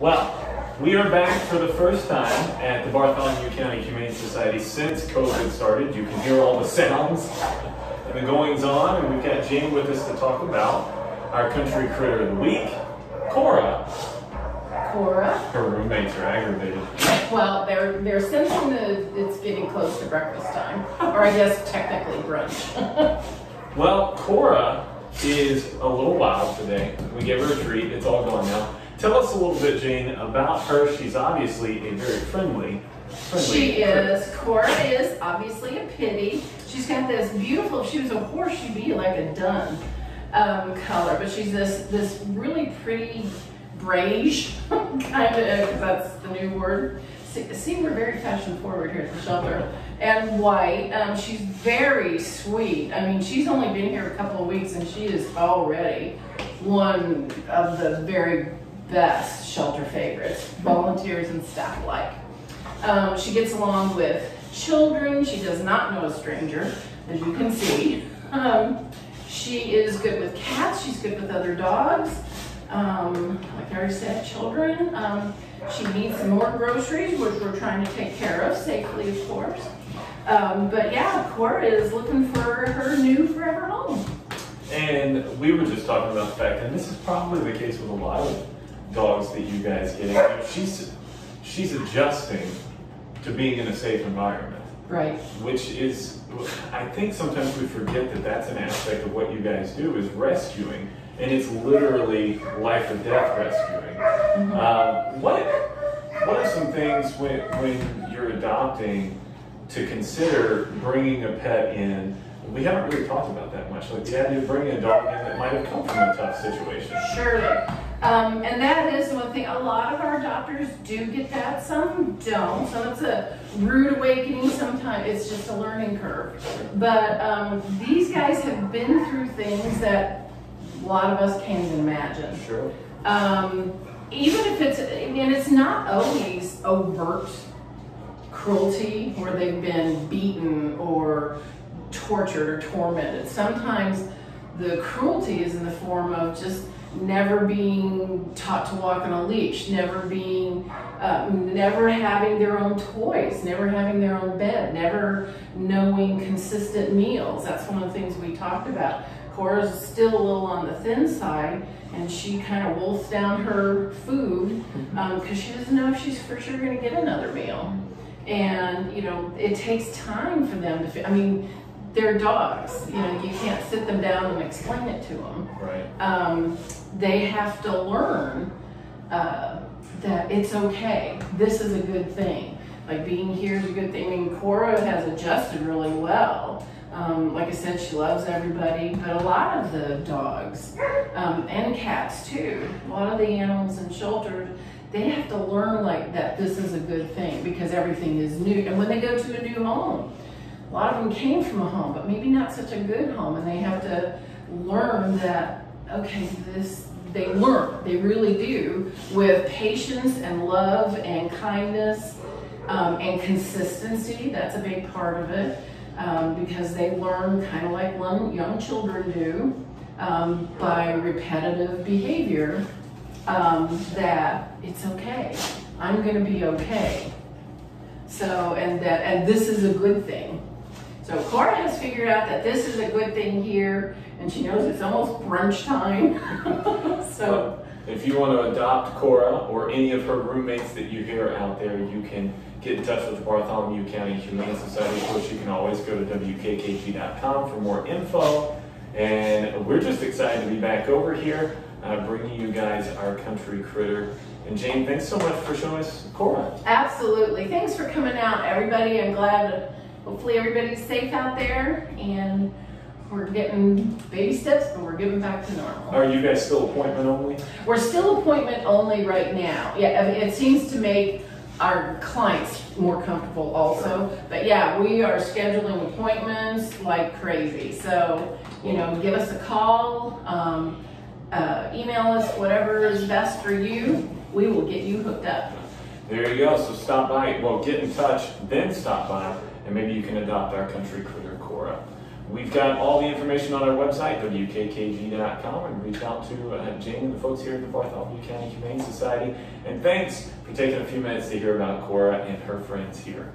Well, we are back for the first time at the Bartholomew County Humane Society since COVID started. You can hear all the sounds and the goings on, and we've got Jane with us to talk about our country critter of the week, Cora. Cora. Her roommates are aggravated. Well, they're they're sensing that it's getting close to breakfast time, or I guess technically brunch. Well, Cora is a little wild today. We gave her a treat. It's all gone now. Tell us a little bit, Jane, about her. She's obviously a very friendly. friendly she is. Cora is obviously a pitty. She's got this beautiful. If she was a horse, she'd be like a dun um, color, but she's this this really pretty beige kind of. That's the new word. See, see, we're very fashion forward here at the shelter. And white. Um, she's very sweet. I mean, she's only been here a couple of weeks, and she is already one of the very best shelter favorites, volunteers and staff alike. Um, she gets along with children. She does not know a stranger, as you can see. Um, she is good with cats. She's good with other dogs. Um, like I already said, children. Um, she needs some more groceries, which we're trying to take care of safely, of course. Um, but yeah, Cora is looking for her new forever home. And we were just talking about the fact, and this is probably the case with a lot of dogs that you guys get. You know, She's she's adjusting to being in a safe environment, Right. which is, I think sometimes we forget that that's an aspect of what you guys do is rescuing, and it's literally life or death rescuing. Um, what what are some things when when you're adopting to consider bringing a pet in? We haven't really talked about that much, like the idea of bringing a dog in that might have come from a tough situation. Surely. Um, and that is one thing, a lot of our doctors do get that, some don't. Some it's a rude awakening, sometimes it's just a learning curve. But um, these guys have been through things that a lot of us can't even imagine. Sure. Um, even if it's, and it's not always overt cruelty where they've been beaten or tortured or tormented. Sometimes the cruelty is in the form of just never being taught to walk on a leash, never being, uh, never having their own toys, never having their own bed, never knowing consistent meals. That's one of the things we talked about. Cora's still a little on the thin side, and she kind of wolfs down her food because she doesn't know if she's for sure going to get another meal. And you know, it takes time for them to. I mean, they're dogs. You know, you can't sit them down and explain it to them Right. um, they have to learn uh, that it's okay. This is a good thing. Like being here is a good thing. I mean, Cora has adjusted really well. Um, like I said, she loves everybody, but a lot of the dogs um, and cats too, a lot of the animals in shelters, they have to learn like that this is a good thing because everything is new. And when they go to a new home, a lot of them came from a home, but maybe not such a good home, and they have to learn that okay, this they learn, they really do, with patience and love and kindness um, and consistency. That's a big part of it um, because they learn kind of like young, children do um, by repetitive behavior um, that it's okay. I'm going to be okay. So, and that, and this is a good thing. So Cora has figured out that this is a good thing here, and she knows it's almost brunch time. so, If you want to adopt Cora or any of her roommates that you hear out there, you can get in touch with the Bartholomew County Humane Society. Of course, you can always go to WKKG.com for more info. And we're just excited to be back over here, uh, bringing you guys our country critter. And Jane, thanks so much for showing us Cora. absolutely. Thanks for coming out, everybody. I'm glad. Hopefully, everybody's safe out there, and we're getting baby steps, but we're getting back to normal. Are you guys still appointment only? We're still appointment only right now. Yeah, I mean, it seems to make our clients more comfortable also. But yeah, we are scheduling appointments like crazy. So, you know, give us a call, um, uh, email us, whatever is best for you. We will get you hooked up. There you go. So stop by. Well, get in touch, then stop by, and maybe you can adopt our country critter, Cora. We've got all the information on our website, wkkg.com, and reach out to uh, Jane and the folks here at the Bartholomew County Humane Society. And thanks for taking a few minutes to hear about Cora and her friends here.